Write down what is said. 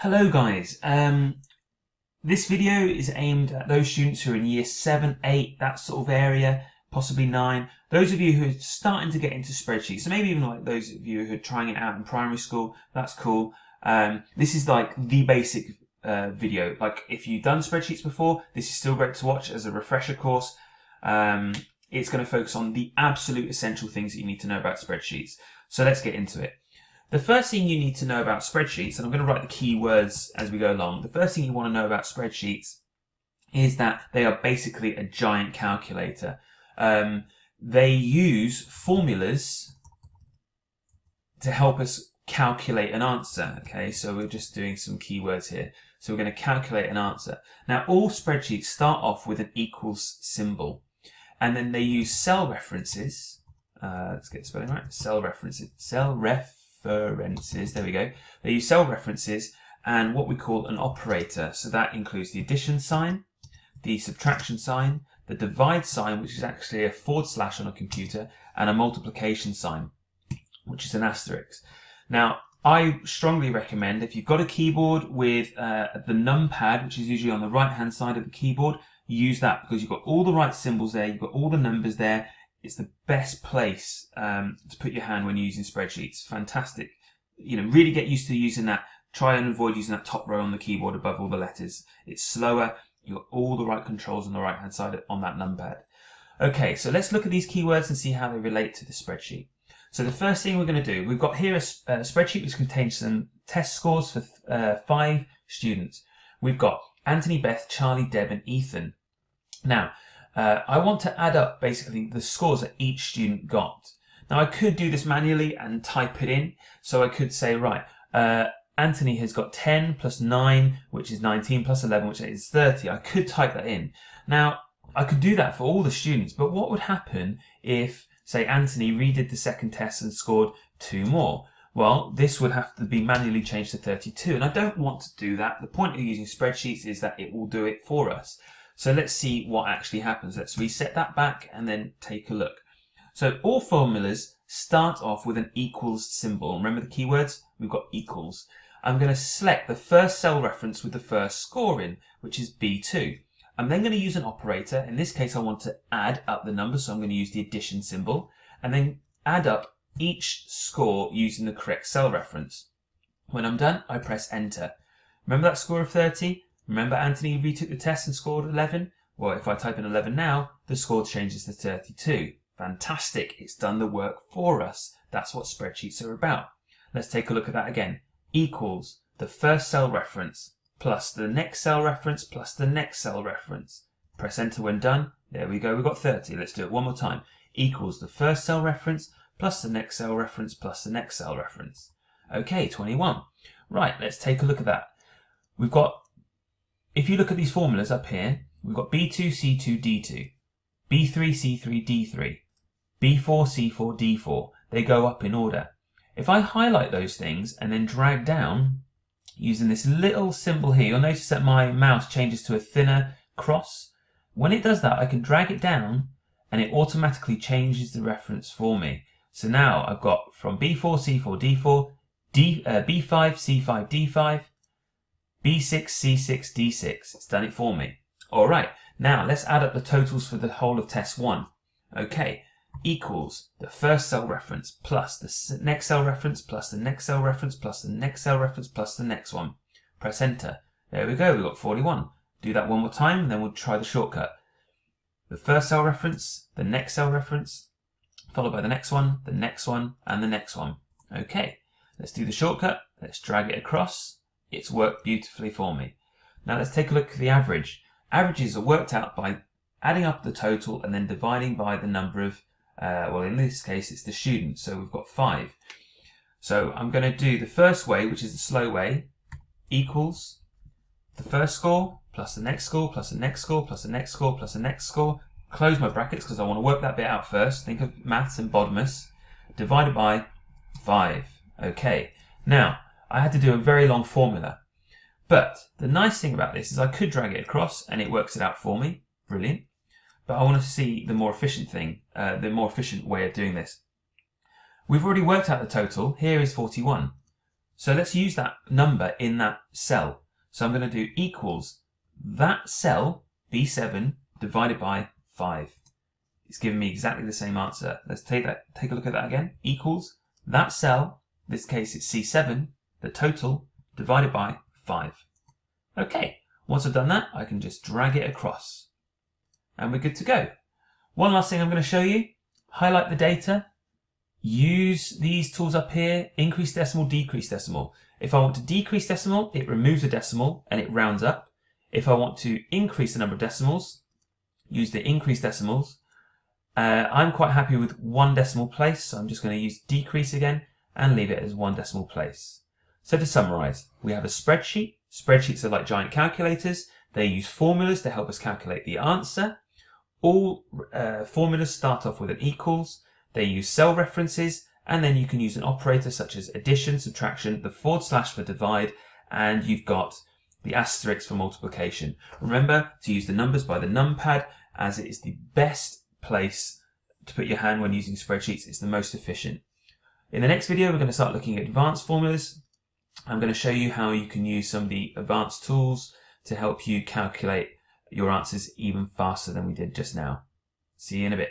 Hello guys, um, this video is aimed at those students who are in year 7, 8, that sort of area, possibly 9. Those of you who are starting to get into spreadsheets, so maybe even like those of you who are trying it out in primary school, that's cool. Um, this is like the basic uh, video. Like if you've done spreadsheets before, this is still great to watch as a refresher course. Um, it's going to focus on the absolute essential things that you need to know about spreadsheets. So let's get into it. The first thing you need to know about spreadsheets, and I'm going to write the keywords as we go along. The first thing you want to know about spreadsheets is that they are basically a giant calculator. Um, they use formulas to help us calculate an answer. Okay, so we're just doing some keywords here. So we're going to calculate an answer. Now, all spreadsheets start off with an equals symbol, and then they use cell references. Uh, let's get the spelling right. Cell references. Cell ref references. There we go. They use cell references and what we call an operator. So that includes the addition sign, the subtraction sign, the divide sign, which is actually a forward slash on a computer, and a multiplication sign, which is an asterisk. Now, I strongly recommend if you've got a keyboard with uh, the numpad, which is usually on the right hand side of the keyboard, use that because you've got all the right symbols there, you've got all the numbers there, it's the best place um, to put your hand when you're using spreadsheets. Fantastic. You know, really get used to using that. Try and avoid using that top row on the keyboard above all the letters. It's slower. You've got all the right controls on the right hand side on that numpad. Okay, so let's look at these keywords and see how they relate to the spreadsheet. So the first thing we're going to do, we've got here a, a spreadsheet which contains some test scores for uh, five students. We've got Anthony, Beth, Charlie, Deb, and Ethan. Now, uh, I want to add up basically the scores that each student got. Now I could do this manually and type it in. So I could say, right, uh, Anthony has got 10 plus 9, which is 19, plus 11, which is 30. I could type that in. Now, I could do that for all the students, but what would happen if, say, Anthony redid the second test and scored two more? Well, this would have to be manually changed to 32, and I don't want to do that. The point of using spreadsheets is that it will do it for us. So let's see what actually happens. Let's reset that back and then take a look. So all formulas start off with an equals symbol. Remember the keywords? We've got equals. I'm going to select the first cell reference with the first score in, which is B2. I'm then going to use an operator. In this case, I want to add up the numbers, so I'm going to use the addition symbol, and then add up each score using the correct cell reference. When I'm done, I press enter. Remember that score of 30? Remember Anthony retook the test and scored 11? Well, if I type in 11 now, the score changes to 32. Fantastic, it's done the work for us. That's what spreadsheets are about. Let's take a look at that again. Equals the first cell reference plus the next cell reference plus the next cell reference. Press enter when done. There we go, we've got 30. Let's do it one more time. Equals the first cell reference plus the next cell reference plus the next cell reference. Okay, 21. Right, let's take a look at that. We've got if you look at these formulas up here, we've got B2, C2, D2, B3, C3, D3, B4, C4, D4. They go up in order. If I highlight those things and then drag down using this little symbol here, you'll notice that my mouse changes to a thinner cross. When it does that, I can drag it down and it automatically changes the reference for me. So now I've got from B4, C4, D4, D, uh, B5, C5, D5, B6, C6, D6. It's done it for me. All right, now let's add up the totals for the whole of test one. Okay, equals the first cell reference plus the next cell reference plus the next cell reference plus the next cell reference plus the next one. Press enter. There we go, we've got 41. Do that one more time, and then we'll try the shortcut. The first cell reference, the next cell reference, followed by the next one, the next one, and the next one. Okay, let's do the shortcut. Let's drag it across it's worked beautifully for me. Now let's take a look at the average. Averages are worked out by adding up the total and then dividing by the number of, uh, well in this case it's the students, so we've got five. So I'm going to do the first way, which is the slow way, equals the first score plus the next score plus the next score plus the next score plus the next score. Close my brackets because I want to work that bit out first. Think of maths and BODMAS. Divided by 5. Okay. Now, I had to do a very long formula. But the nice thing about this is I could drag it across and it works it out for me. Brilliant. But I want to see the more efficient thing, uh, the more efficient way of doing this. We've already worked out the total. Here is 41. So let's use that number in that cell. So I'm going to do equals that cell, B7, divided by 5. It's giving me exactly the same answer. Let's take that. Take a look at that again. Equals that cell, in this case it's C7, the total, divided by 5. Okay, once I've done that, I can just drag it across. And we're good to go. One last thing I'm going to show you. Highlight the data, use these tools up here, increase decimal, decrease decimal. If I want to decrease decimal, it removes a decimal and it rounds up. If I want to increase the number of decimals, use the increase decimals. Uh, I'm quite happy with one decimal place, so I'm just going to use decrease again and leave it as one decimal place. So to summarize, we have a spreadsheet. Spreadsheets are like giant calculators. They use formulas to help us calculate the answer. All uh, formulas start off with an equals. They use cell references, and then you can use an operator such as addition, subtraction, the forward slash for divide, and you've got the asterisk for multiplication. Remember to use the numbers by the numpad as it is the best place to put your hand when using spreadsheets. It's the most efficient. In the next video, we're going to start looking at advanced formulas. I'm going to show you how you can use some of the advanced tools to help you calculate your answers even faster than we did just now. See you in a bit.